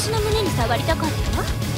私の胸に触りたかった